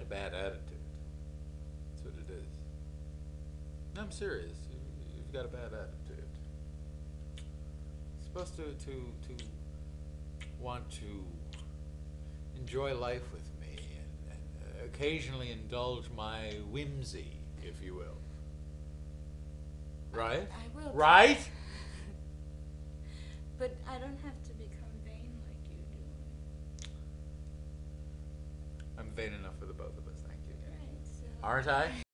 got a bad attitude. That's what it is. No, I'm serious. You, you've got a bad attitude. supposed to, to, to want to enjoy life with me and, and occasionally indulge my whimsy, if you will. Right? I will. Right? But I don't have to become I'm enough for the both of us, thank you. Aren't I?